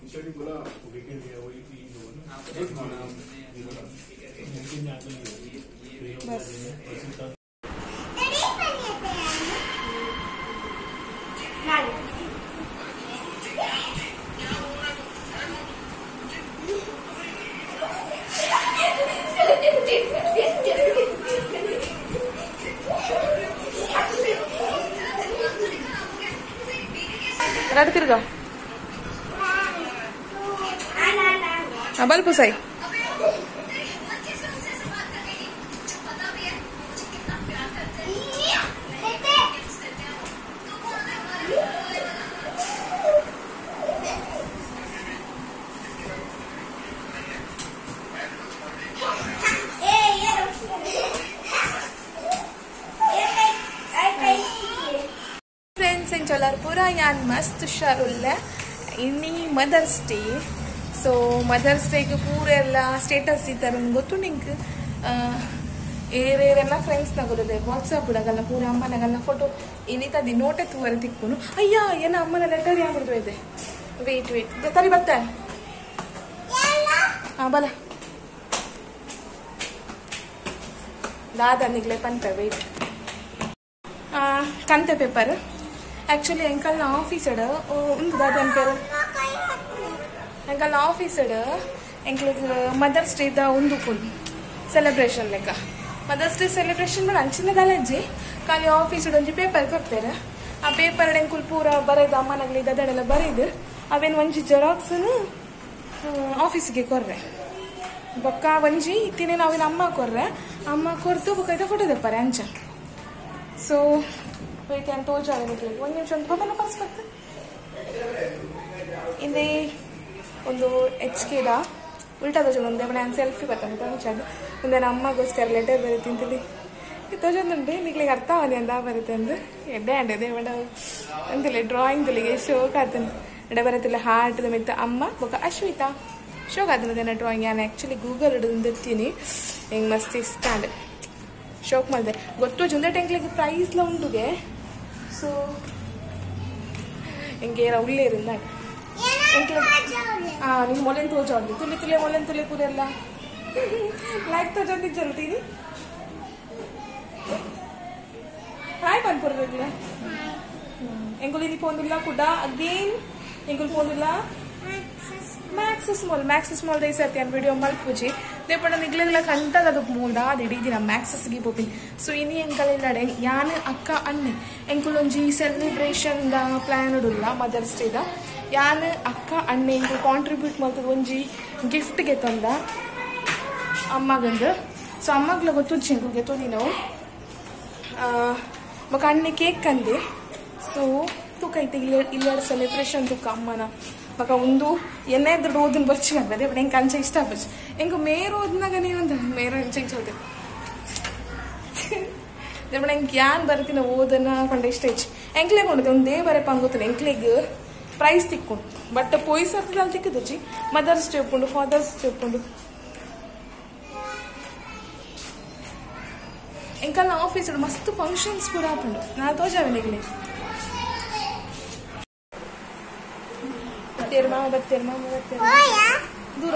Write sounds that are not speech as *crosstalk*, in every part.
Teacher बोला weekend है वही तीन दो ना एक महीना बस എടുത്തിരിക്കോ ആ ബൽപൂസായി ಫ್ರೆಂಡ್ಸ್ ಏನು ಚೊಲಾರ್ ಪೂರ ಯಾನ್ ಮಸ್ತ್ ಹುಷಾರುಲ್ಲೆ ಇನಿ ಮದರ್ಸ್ ಡೇ ಸೊ ಮದರ್ಸ್ ಡೇಗೆ ಪೂರ ಎಲ್ಲ ಸ್ಟೇಟಸ್ ಇದ್ದಾರೆ ಗೊತ್ತು ನಿಂಗೆ? ಏರೇರೆಲ್ಲ ಫ್ರೆಂಡ್ಸ್ ತಗೋದೇ ವಾಟ್ಸಪ್ ಇಡಗಲ್ಲ ಪೂರ ಅಮ್ಮನಗಲ್ಲ ಫೋಟೋ ಇನ್ನಿತದಿ ನೋಟೆ ತೂವರೆ ತಿಕ್ಕುನು. ಅಯ್ಯ, ಏನ ಅಮ್ಮನ ಲೆಟರ್ ಯಾವ್ದು ಇದೆ ವೇಟ್ ವೇಟ್ ತರಿ ಬರ್ತಾರೆ ಹಾ, ಬಲ. ದಾದ ನಿಗ್ಲೆ ಪಂತ ವೇಟ್ ಕಂತೆ ಪೇಪರ್ ಆ್ಯಕ್ಚುಲಿ ಎಂಕಲ್ನ ಆಫೀಸಡ್ ಒಂದು ದಾದನ್ ಪೇರು ಆಫೀಸ್ ಆಫೀಸಡ್ ಎಂಕ್ಲಿಗೆ ಮದರ್ಸ್ ಡೇದ ಒಂದು ಕುಲ್ ಸೆಲೆಬ್ರೇಷನ್ ಲೆಕ್ಕ ಮದರ್ಸ್ ಡೇ ಸೆಲೆಬ್ರೇಷನ್ ಮಾಡಿ ಅಂಚಿನ ಕಾಲೇಜಿ ಖಾಲಿ ಆಫೀಸಡ್ ಒಂಜಿ ಪೇಪರ್ ಕೊಡ್ತಾರೆ ಆ ಪೇಪರ್ ಎಂಕುಲ್ ಪೂರ ಬರೆದು ಅಮ್ಮನಾಗ್ಲಿ ದದಡೆಲ್ಲ ಬರೆದು ಅವೇನು ಒಂಜಿ ಜೆರಾಕ್ಸನ್ ಆಫೀಸಿಗೆ ಕೊರ್ರೆ ಬೊಕ್ಕ ಒಂಜಿ ಇತ್ತಿನೇ ನಾವಿನ ಅಮ್ಮ ಕೊರ್ರೆ ಅಮ್ಮ ಕೊರ್ತು ಬೊಕ್ಕ ಫೋಟೋ ತೆಪ್ಪಾರೆ ಅಂಚ. ಸೊ ವೇಟ್ ಅಂತ ತೋಜಾಳೆ ನಿಕ್ಲಿಕ್ಕೆ ಒಂದು ನಿಮಿಷ ಒಂದು ಮೊಬೈಲ್ ಬರ್ಸ್ಬೇಕು ಇಂದೇ ಒಂದು ಎಚ್ ಕೆದ ಉಲ್ಟಾ ತೋಜೊಂದು ಒಂದೇ ನಾನು ಸೆಲ್ಫಿ ಬರ್ತಾನೆ ಒಂದೇ ನಮ್ಮ ಅಮ್ಮಗೋಸ್ಕರ ಲೆಟರ್ ಬರೀತೀನಿ ತಿಳಿ ತೋಜೊಂದುಂಟು ನಿಗ್ಲಿಗೆ ಅರ್ಥ ಆವನಿ ಅಂದ ಬರುತ್ತೆ ಅಂದು ಎಡ್ಡೆ ಅಂಡೆ ದೇವಡ ಅಂತಿಲ್ಲ ಡ್ರಾಯಿಂಗ್ ತುಲಿಗೆ ಶೋಕ್ ಆತನು ಎಡೆ ಬರತ್ತಿಲ್ಲ ಹಾರ್ಟ್ ಮಿತ್ತ ಅಮ್ಮ ಬೊಕ್ಕ ಅಶ್ವಿತಾ. ಶೋಕ್ ಆತನದೇನ ಡ್ರಾಯಿಂಗ್ ನಾನು ಆ್ಯಕ್ಚುಲಿ ಗೂಗಲ್ ಹಿಡಿದಿರ್ತೀನಿ ಹೆಂಗೆ ಮಸ್ತ್ ಇಷ್ಟ ಅಂಡೆ ಶೋಕ್ ಮಾಡಿದೆ. ಗೊತ್ತು ಜುಂದ ಟೆಂಕ್ಲಿಗೆ ಪ್ರೈಸ್ಲ ಉಂಡುಗೆ ಸೊ ಹಿಂಗೆ ಉಳ್ಳೇ ಇರಲ್ಲ. ಆ ನಿಂಗೆ ಮೊಲೆನ್ ತೋಜಾಡ್ಲಿ ತುಲಿ ತುಲಿ, ಮೊಲೆನ್ ತುಲಿ ಕೂರೆಲ್ಲ. ಲೈಕ್ ತೋಜಾಡ್ಲಿ ಜಲ್ತೀನಿ ಹಾಯ್ ಪನ್ಪುರದಲ್ಲಿ ಎಂಗುಲ್ ಫೋನ್ ಇಲ್ಲ ಕೂಡ? ಅಗೇನ್ ಎಂಗುಲ್ ಇಲ್ಲ? ಮ್ಯಾಕ್ಸ್ ಸ್ಮಾಲ್ ಮ್ಯಾಕ್ಸ್ ಸ್ಮಾಲ್ ದೈ ಸರ್ತಿ ವಿಡಿಯೋ ಮಲ್ಪುಜಿ. ದೇಪಡ നിങ്ങളെ കണ്ടത് ಅದು ಇಡೀ ದಿನ ಮ್ಯಾಕ್ಸಸ್ಗೆ ಪೋಪಿನ್ ಸೊ ಇನಿ ಎಂಕಲಿಲ್ಲಡೆ ಯಾನ್ ಅಕ್ಕ ಅಣ್ಣೆ ಎಂಕುಲೊಂಜಿ ಸೆಲೆಬ್ರೇಷನ್ ದ ಪ್ಲಾನ್ ಉಡುಲ್ಲ ಮದರ್ಸ್ ದ. ಯಾನ್ ಅಕ್ಕ ಅಣ್ಣೆ ಎಂಕು ಕಾಂಟ್ರಿಬ್ಯೂಟ್ ಮಾಡ್ತದ ಒಂಜಿ ಗಿಫ್ಟ್ ಗೆತ್ತಂದ ಅಮ್ಮಗಂದು. ಸೊ ಅಮ್ಮಗ್ಲ ಗೊತ್ತುಜ್ಜಿ ಎಂಕು ತೊಂದಿ ನಾವು. ಮಗ ಅಣ್ಣೆ ಕೇಕ್ ಕಂದೆ ಸೊ ತೂಕ ಐತೆ ಇಲ್ಲ, ಇಲ್ಲಾಡ ಸೆಲೆಬ್ರೇಷನ್ ತೂಕ ಅಮ್ಮನ. ಮಗ ಒಂದು ಎನ್ನೆ ಇದ್ರೆ ಓದನ್ ಬರ್ಚಿ ಅಂತಾರೆ ಬಟ್ ಹೆಂಗೆ ಕಂಚ ಇಷ್ಟ ಬರ್ಚಿ. ಹೆಂಗೆ ಮೇರ್ ಓದ್ನಾಗ ನೀನಂತ ಮೇರ ಚೆಂಗ್ ಚಲ್ತೆ ದೇವಣ ಹೆಂಗೆ ಯಾನ್ ಬರ್ತೀನಿ ಓದನ ಕೊಂಡ ಇಷ್ಟ ಹೆಚ್ಚು ಎಂಕ್ಲೆ ಕೊಂಡದೆ ಒಂದು ದೇವರೇ ಪಂಗುತ್ತಾನೆ ಎಂಕ್ಲೆಗ್ ಪ್ರೈಸ್ ತಿಕ್ಕೊಂಡು ಬಟ್ ಪೊಯ್ಸ್ ಅಲ್ಲಿ ತಿಕ್ಕದಚ್ಚಿ ಮದರ್ಸ್ ಡೇ ಒಪ್ಕೊಂಡು ಫಾದರ್ಸ್ ಡೇ ಒಪ್ಕೊಂಡು ಎಂಕಲ್ನ ಆಫೀಸ್ ಮಸ್ತ್ ಫಂಕ್ಷನ್ಸ್ ಕೂಡ ಆಪುಂಡು ನಾ ತೋಜಾವೆ ನಿಗ್ಲಿ ಬತ್ತೇರು ಮಾಮ ಬತ್ತೇರು ಮಾಮ ಬತ್ತೇರು ದೂರ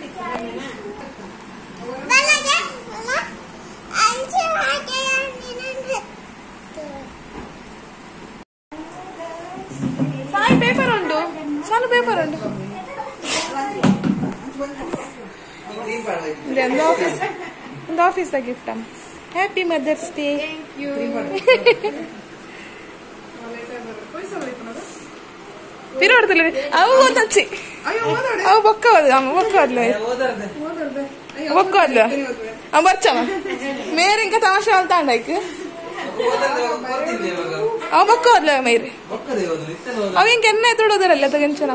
ಇದೆ ಒಂದು ಆಫೀಸ್ ಒಂದು ಆಫೀಸ್ದ ಗಿಫ್ಟ್ ಅಮ್ಮ ಹ್ಯಾಪಿ ಮದರ್ಸ್ ಡೇ ತಿರುವಡ್ದಲ್ಲ ಅವು ಓದಿ ಅವು ಬೊಕ್ಕ ಓದು ಅಮ್ಮ ಬೊಕ್ಕ ಓದ್ಲು ಬೊಕ್ಕ ಓದ್ಲು ಅಮ್ಮ ಬರ್ಚಮ್ಮ ಮೇರೆ ಇಂಕ ತಮಾಷೆ ಅಂತ ಅಂಡಾಯ್ಕು ಅವ ಬೊಕ್ಕ ಓದ್ಲು ಮೇರೆ ಅವ ಇಂಕ ಎಣ್ಣೆ ತೊಡೋದರಲ್ಲ ತಗೊಂಚನ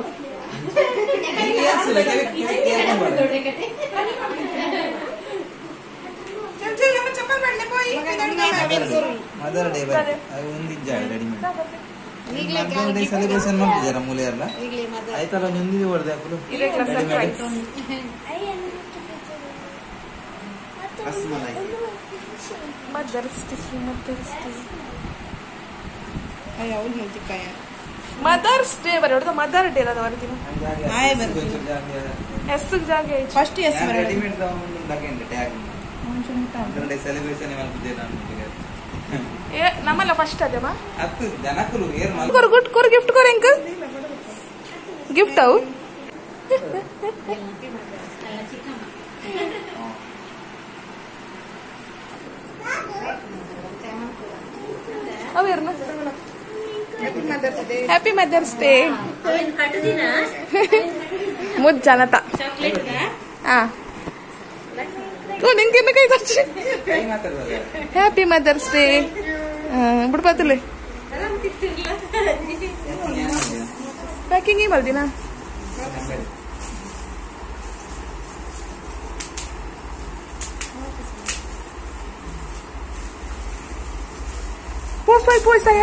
ಮದರ್ ಡೇ ಬರ್ತದೆ ಅದು ಒಂದಿಜ್ಜ ರೆಡಿಮೇಡ್ ಮದರ್ ಡೇ ಸೆಲೆಬ್ರೇಷನ್ ಮಾಡ್ತಿದ್ದಾರ ಮೂಲೆಯಲ್ಲ ಆಯ್ತಲ್ಲ ಒಂದು ಒಂದಿದೆ ಹೊಡೆದೆ ಹಾಕಲು ಮದರ್ಸ್ ಮದರ್ಸ್ ಡೇ ಬರ ಹೊಡೆದ ಮದರ್ ಡೇ ಅದ ಬರ್ತೀನಿ ಎಸ್ಗ್ ಜಾಗ ಐತಿ first S readymade tag mother day celebration ಮಾಡ್ತಿದ್ದೆ ನಾನು ಏ ನಮ್ಮಲ್ಲ ಫಸ್ಟ್ ಅದೇಮ್ಮ ಹತ್ತು ಜನಕ್ಕಲು ಏರ್ ಮಲ್ ಕೊರು ಗುಡ್ ಕೊರು ಗಿಫ್ಟ್ ಕೊರು ಅಂಕಲ್ ಗಿಫ್ಟ್ ಅವು ಅವೇರ್ನ ಹ್ಯಾಪಿ ಮದರ್ಸ್ ಡೇ ಮುದ್ ಜನತಾ. ಹಾ ಓ ನಿಂಗೆ ಕೈ ಮಾತಾಡುವಾಗ ಹ್ಯಾಪಿ ಮದರ್ಸ್ ಡೇ ಬಿಡ್ಬಾತಲೆ. ಪ್ಯಾಕಿಂಗ್ ಏ ಮಲ್ದಿನ ಪೋಸ್ ಪೋಯ್ ಪೋಯ್ ಸೈ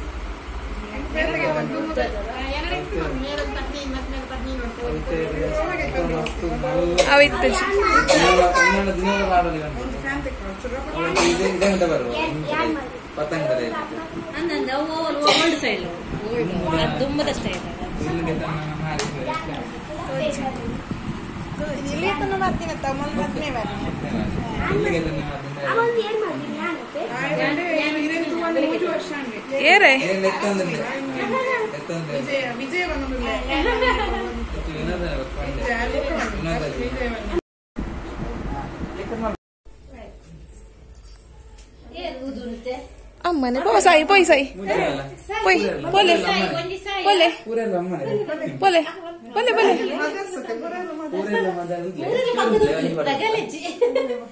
ದಿನಗಳ ಮಾಡಲಿ ಇದೆ ಇದೆ ಅಂತ ಬರುವ ಪತಂಗ ತರ ಇದೆ. ಓಲ್ಡ್ ಸ್ಟೈಲ್ ದುಮ್ಮದ ಸ್ಟೈಲ್ ಇಲ್ಲಿಗೆ ತನ್ನ ಹಾರಿಸಿದ್ರೆ ಇಲ್ಲಿಗೆ ತನ್ನ ¿Qué es eso? ¿Qué.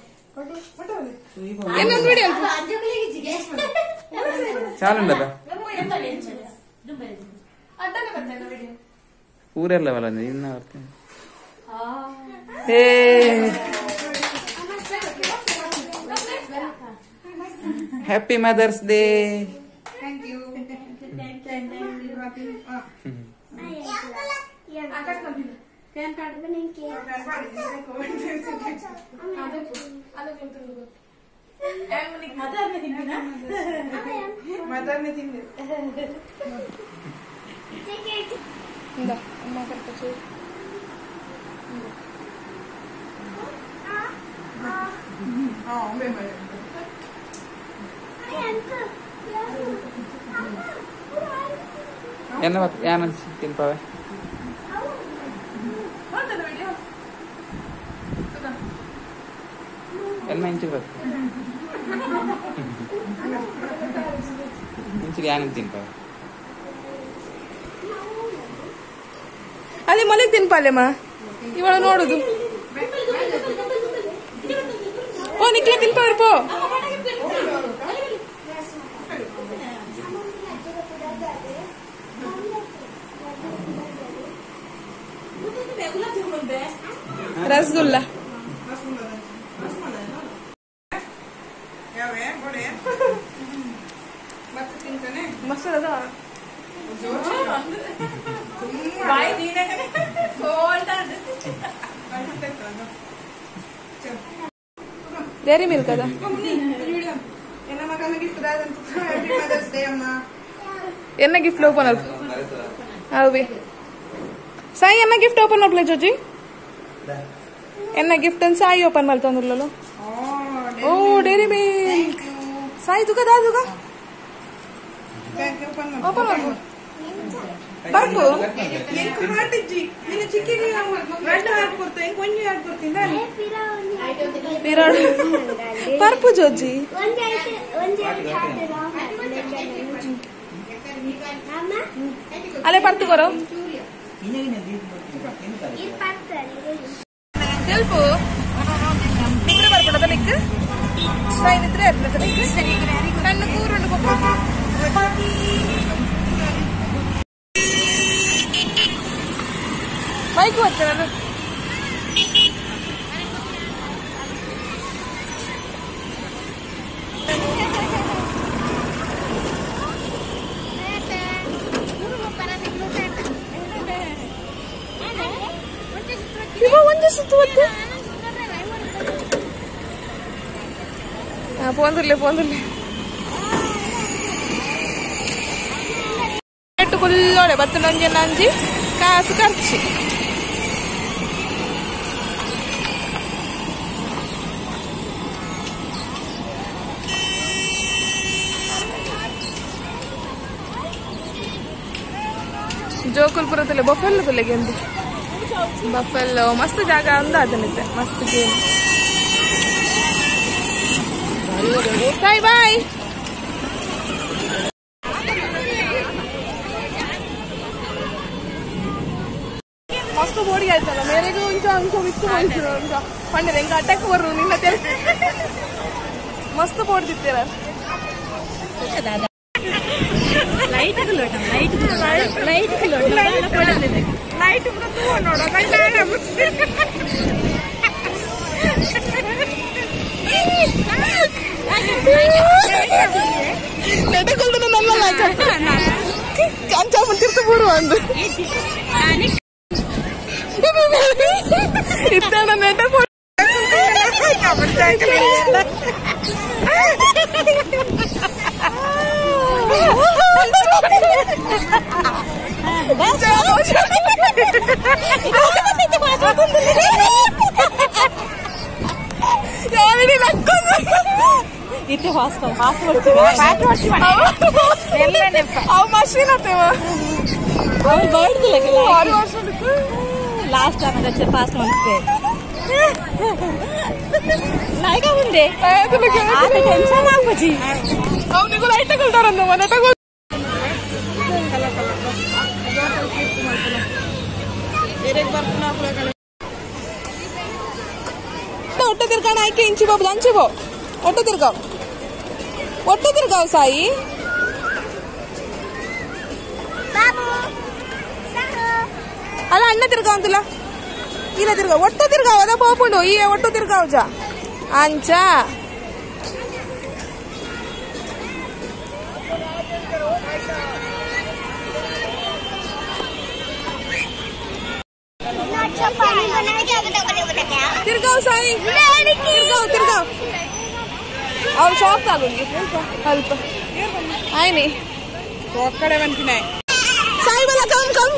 *laughs* *laughs* ಪೋಯ್ ಪೋಲೆ ಪೋಲೆ ಊರೆಲ್ಲ ಅಮ್ಮನೆ ಪೋಲೆ ಪೋಲೆ ಪೋಲೆ ಊರೆಲ್ಲ ಮದಾಗುದಿಲ್ಲ ಇನ್ನೊಂದು ಬಿಡಿ ಅಲ್ಪ ಚಾಲುಂಡಲ್ಲ ಊರೆಲ್ಲ ಬಲ್ಲ ಇನ್ನ ಬರ್ತೇನೆ ಏ ಹ್ಯಾಪಿ ಮದರ್ಸ್ ಡೇ ഞാൻ മദറിനെ തിന്നു ആ ഞാൻ തിൻപാവേ మంచి మంచి యానికి తింటావు? అది మళ్ళీ తినపాలేమా? ఇవాళ నోడదు. ఓ నీకు తినపారు పో. రసగుల్లా. ಮದರ್ಸ್ ಡೇ ಅಮ್ಮ ಎನ್ನ ಗಿಫ್ಟ್ ಓಪನ್ ಅಲ್ಪ ಅವಿ ಸಾಯಿ ಎನ್ನ ಗಿಫ್ಟ್ ಓಪನ್ ಮಾಡ್ಲೆ ಜೋಜಿ ಎನ್ನ ಗಿಫ್ಟ್ ಅನ್ ಸಾಯಿ ಓಪನ್ ಮಾಡ್ತಂದ್ರಲ್ಲ ಓ ಓ ಡೈರಿ ಮಿಲ್ಕ್ ಸಾಯಿ ತುಕ ದಾ ತುಕ ಓಪನ್ ಓಪನ್ ಮಾಡು ಬರ್ಪು ಎಂಕ್ ಹಾರ್ಟ್ ಇಜ್ಜಿ ನಿನ್ನ ಚಿಕ್ಕಿಗೆ ರೆಡ್ ಹಾರ್ಟ್ ಕೊಡ್ತಾ ಎಂಕ್ ಒಂಜಿ ಹಾರ್ಟ್ ಕೊಡ್ತೀನಿ ನಾನು ವಿರಾಡ್ ಬರ್ಪು ಜೋಜಿ ಅಲ್ಲೇ ಬರ್ತು ಕೊರೋ ಹೆಲ್ಪು ನಿದ್ರೆ ಬರ್ಕೊಡದ ಲಿಕ್ ಸಾಯಿ ನಿದ್ರೆ ಇರ್ತದ ಲಿಕ್ ಕಣ್ಣು ಕೂರುಂಡು இருக்கிறாரு இவன் வந்து சுத்துவது பத்து நஞ்சு நஞ்சு காசு கரைச்சு. ಕುಲ್ಪುರ ತಲೆ ಬಫೆಲ್ ಬಲೆಗೆ ಒಂದು. ಬಫೆಲ್, ಮಸ್ತ್ ಜಾಗ ಅಂದ ಅದನ್ನಿದ್ದೆ ಮಸ್ತ್ ಗೇಮ್ ಬಾಯ್ ಬಾಯ್ ಮಸ್ತ್ ಬೋಡಿ ಆಯ್ತಲ್ಲ ಮೇರೆಗೂ ಇಂಚ, ಅಂಚ ಬಿತ್ತು ಹೋಯ್ತು ಅಂಚ ಪಂಡೆ ಹೆಂಗ ಅಟ್ಯಾಕ್ ಬರ್ರು ನಿನ್ನ ಮಸ್ತ್ ಬೋಡ್ದಿತ್ತೀರ ಲೈಟ್ ಲೈಟ್ ಲೈಟ್ ನೈಟ್ ನೋಡ ನೆಟಕೊಳ್ದು ನನ್ನ ಕಂಚ ಮುಂಚಿರ್ತು ಬರು ಅಂದು ಇತ್ತಣ್ಣ ನೆಟ ಯಾರಿಗೆ ನಕ್ಕೊಂಡು ಇತ್ತೆ ಫಾಸ್ಟ್ ಫಾಸ್ಟ್ ಅವ್ ಮಷೀನ್ ಅತ್ತೇವ ಅವ್ರು ಬರ್ದಿಲ್ಲ ಆರು ವರ್ಷ ಹಿಡಿತು. లాస్ట్ ఆమె వచ్చే ఫాస్ట్ మంత్స్ నాయగా ఉంది ಆಯ್ತು ಆತ ಟೆನ್ಷನ್ ಆಗ್ಬಜಿ ಅವನಿಗೂ ಲೈಟ್ ತಗೊಳ್ತಾರಂದ ಮನೆ ತಗೊಳ್ ಒಟ್ಟು ತಿರ್ಗಾಣ ಆಯ್ಕೆ ಇಂಚಿ ಬಾಬು ಅಂಚಿ ಬೋ ಒಟ್ಟು ತಿರ್ಗಾವ್ ಒಟ್ಟು ತಿರ್ಗಾವ್ ಸಾಯಿ ಅಲ್ಲ ಅಣ್ಣ ತಿರ್ಗಾವ್ ಅಂತಲ್ಲ ಇಲ್ಲ ತಿರ್ಗಾವ್ ಒಟ್ಟು ತಿರ್ಗಾವ್ ಅದ ಪೋಪುಂಡು ಈ ಒಟ್ಟು ತಿರ್ಗಾವ್ ಜಾ ಅಂಚ ತಿರ್ಗಾವ್ ಸಾಯಿ ತಿರ್ಗಾವ್ ತಿರ್ಗಾವ್ शॉप ಶಾಕ್ ಆಗೋಗಿ ಸ್ವಲ್ಪ ಸ್ವಲ್ಪ ಆಯ್ನಿ ಒಕ್ಕಡೆ ಬಂದಿನ ಸಾಯಿ ಬಲ ಕಮ್ ಕಮ್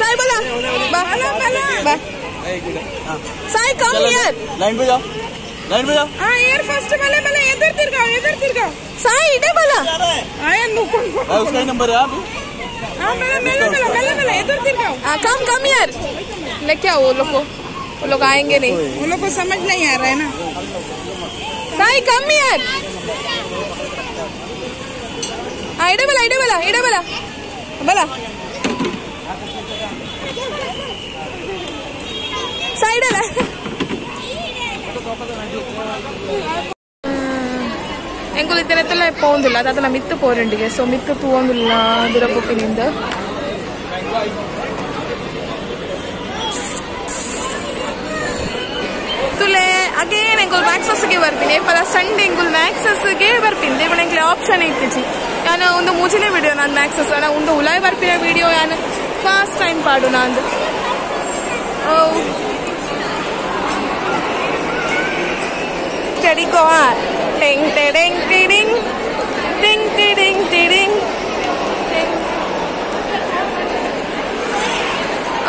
ಸಾಯಿ ಬಲ ಬಾ साई कम यार लाइन पे जाओ लाइन पे जाओ हाँ यार फ़र्स्ट वाले वाले इधर तिरगाओ इधर तिरगाओ साई इधर बोला हाँ यार नुकुन उसका नंबर है आप हाँ मेरा मेरा मेरा मेरा इधर तिरगाओ हाँ कम कम यार लेके आओ वो लोग को वो लोग आएंगे नहीं उन लोग को समझ नहीं आ रहा है ना साई कम हियर हाँ इधर बला इधर बला इधर बला बला साइड है ಎಂಕುಲು ಇದ್ದನೆತ್ತಲ್ಲ ಪೋಂದಿಲ್ಲ ಅದಲ್ಲ ಮಿತ್ತು ಪೋರಂಡಿಗೆ ಸೊ ಮಿತ್ತು ತೂವೊಂದಿಲ್ಲ ದುರಪುಪ್ಪಿನಿಂದ ತುಲೆ ಅಗೇನ್ ಎಂಕುಲ್ ಮ್ಯಾಕ್ಸಸ್ಗೆ ಬರ್ತೀನಿ ಪಲ ಸಂಡೆ ಎಂಕುಲ್ ಮ್ಯಾಕ್ಸಸ್ಗೆ ಬರ್ತೀನಿ ದೇವಣ ಎಂಕ್ಲೆ ಆಪ್ಷನ್ ಇತ್ತಿಜಿ ನಾನು ಒಂದು ಮುಜಿಲೆ ವಿಡಿಯೋ ನಾನು ಮ್ಯಾಕ್ಸಸ್ ನಾನು ಒಂದು ಉಲಾಯ್ ಬರ್ಪಿನ ವಿಡಿಯೋ ನಾನು ಫಸ್ಟ್ ಟೈಮ್ ಪಾಡು ನಾನು ಚಡಿಕೋ ಟಿಂಗ್ ಟಿಡಿಂಗ್ ಟಿಡಿಂಗ್ ಟಿಂಗ್ ಟಿಡಿಂಗ್ ಟಿಡಿಂಗ್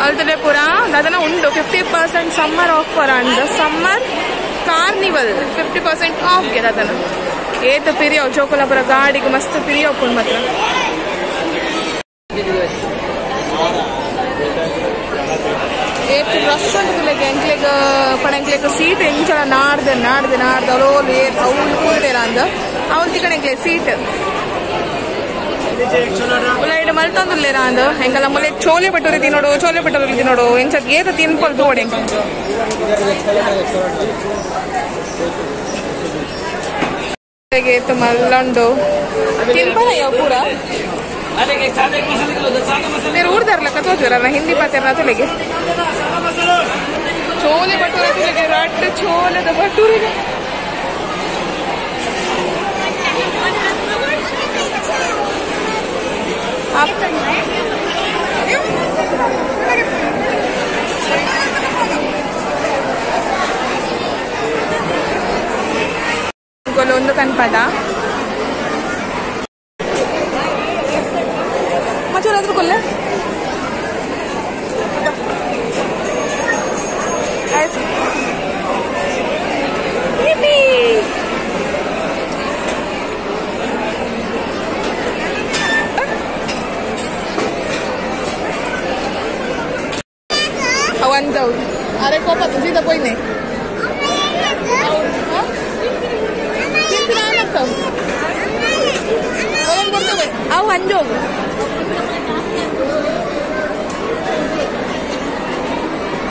ಅಲ್ತಲೆ ಪುರ? ದಾದನ ಉಂಡು. Fifty percent summer offer and summer carnival fifty percent off ಗೆದತನ ಏತ ಪಿರಿಯೋ ಪುರ ಗಾಡಿಗೆ ಮಸ್ತ್ ಪಿರಿಯೋ ಪುಣ್ ಮಾತ್ರ. ಏತ್ ರಶ್ ಉಂಟುಲೆಗೆ ಎಂಕ್ಲೆಗ್ ಸೀಟ್ ಎಂಚಲ ನಾಡ್ದೆ ನಾಡ್ದೆ ನಾಡ್ದೆ ಅವಳು ಏತ್, ಅವ್ಳು ಕೂಡೇರ ಅಂದ. ಅವ್ನ ತಿಕ್ಕಡ ಎಂಕ್ಲೆ ಸೀಟ್ ಉಳ್ಳಾಯಿಡ್ ಮಲ್ತೊಂದುಲ್ಲೇರ ಅಂದ ಎಂಕಲ್ಲ ಮುಲೆ ಚೋಲೆ ಪಟ್ಟೂರಿ ತಿನ್ನೋಡು ಚೋಲೆ ಪಟ್ಟೂರಿ ತಿನ್ನೋಡು ಎಂಚ ಏತ ತಿನ್ಪಲ್ ತೋಡೆ ಏತ್ ಮಲ್ಲಂಡು ತಿನ್ಪಲ್ಲ ಪೂರ మీరు ఊడదారు లెక్క తోచురా హిందీ పాత్ర ತುಳಿಗೆ ಚೋಲೆ ಬಟೂರೆ ತುಳಿಗೆ ರಟ್ಟು ಚೋಲೆದ ಬಟೂರಿಗೆ ಒಂದು ಕನ್ಪದ ಮಚ್ಚೂರ ಅದ್ರ ಕೊಲ್ಲ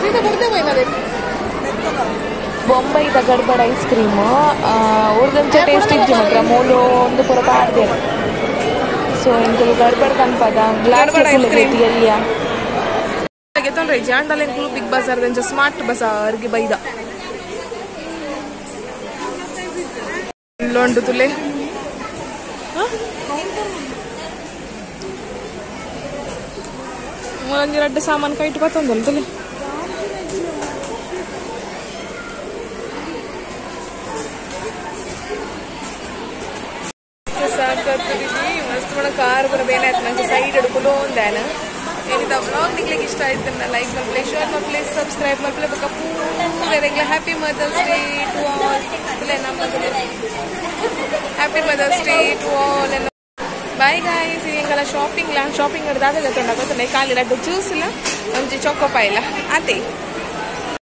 ಸೀದಾ ಬರ್ದೇವ ಬೊಂಬೈದ ಗಡ್ಬಡ್ ಐಸ್ ಕ್ರೀಮ್ ಉರ್ದಂಚ ಟೇಸ್ಟ್ ಇಜ್ಜಿ ಮಾತ್ರ. ಮೂಲು ಒಂದು ಪೂರ ಪಾಡ್ದೆ. ಸೊ ಇಂಕಲು ಗಡ್ಬಡ್ ಕನ್ಪದ ಗ್ಲಾಸ್. ಎಲ್ಲಿಯ ತೊಂದ್ರೆ ಜಾಂಡಲ್ ಎಂಕ್ಲು ಬಿಗ್ ಬಜಾರ್ ದಂಚ ಸ್ಮಾರ್ಟ್ ಬಜಾರ್ಗೆ ಬೈದ. ಇಲ್ಲೊಂಡು ತುಲೆ. ಒಂಜಿ ರಡ್ಡು ಸಾಮಾನು ಕೈಟ್ ಸಾಕತ್ತಿದ್ವಿ ಮಸ್ತ್ ಮಾಡ ಕಾರ್ ಬರಬೇನಾಯ್ತು ನಂಗೆ ಸೈಡ್ ಹಿಡ್ಕೊಂಡು ಒಂದೇನ ಏನಿದ ವ್ಲಾಗ್ ನಿಗ್ಲಿಕ್ಕೆ ಇಷ್ಟ ಆಯ್ತು ಲೈಕ್ ಮಾಡ್ಲಿ ಶೇರ್ ಮಾಡ್ಲಿ ಸಬ್ಸ್ಕ್ರೈಬ್ ಮಾಡ್ಲಿ ಬಕ್ಕ ಪೂರ happy mother's day to all ನಮ್ಮ happy mother's day to all bye guys ಹಿಂಗೆಲ್ಲ ಶಾಪಿಂಗ್ ಲಾಂಗ್ ಶಾಪಿಂಗ್ ಹಿಡ್ದಾಗಲ್ಲ ತೊಂಡಾಗ ಖಾಲಿ ಲಡ್ಡು ಜ್ಯೂಸ್ ಇಲ್ಲ ಒಂಜಿ ಚೊಕೊಪ್ಪ ಇಲ್ಲ ಅದೇ.